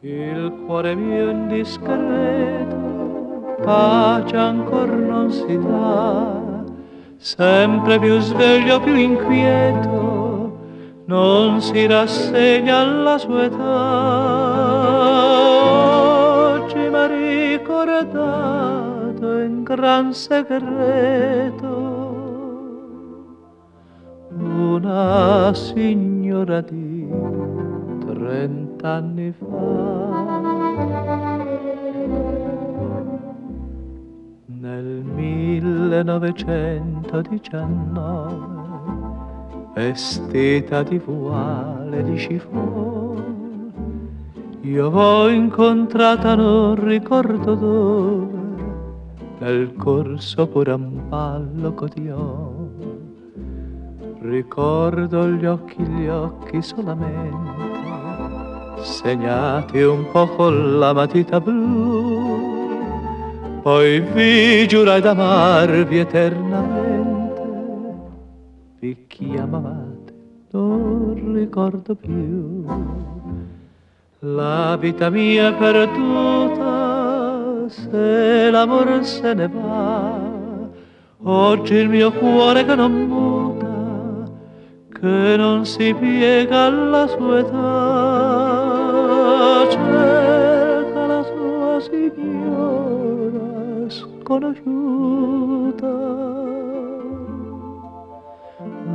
Il cuore mio indiscreto pace ancor non si dà, sempre più sveglio, più inquieto, non si rassegna alla sua età. Oggi mi ha ricordato in gran segreto una signora di trent'anni fa. Nel 1919, vestita di voile di chiffon, io l'ho incontrata non ricordo dove, nel corso pure un ballo cotillon. Ricordo gli occhi, gli occhi solamente, segnati un po' con la matita blu poi vi giurai d'amarvi eternamente, vi chiamavate, non ricordo più. La vita mia è perduta, se l'amore se ne va, oggi il mio cuore che non muta, che non si piega alla sua età, cerca la sua signora sconosciuta,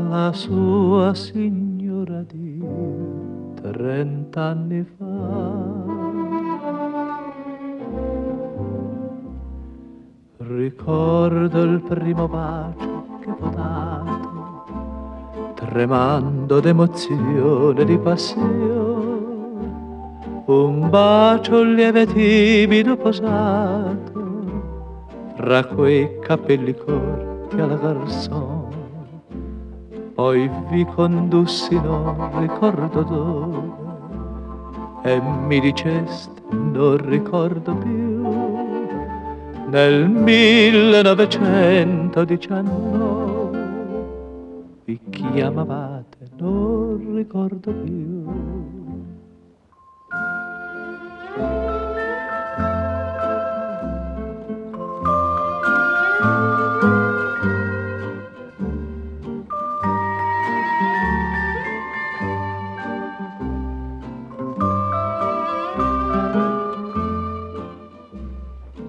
la sua signora di trent'anni fa. Ricordo il primo bacio che dato, tremando d'emozione, di passione, un bacio lieve e timido posato fra quei capelli corti alla garçon. Poi vi condussi, non ricordo dove, e mi diceste, non ricordo più, nel 1919 vi chiamavate, non ricordo più.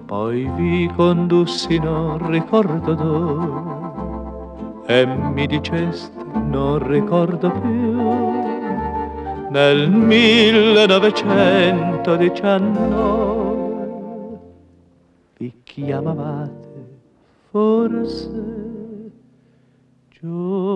Poi vi condussi, non ricordo dove, e mi diceste, non ricordo più, nel 1919 vi chiamavate forse Giovanni.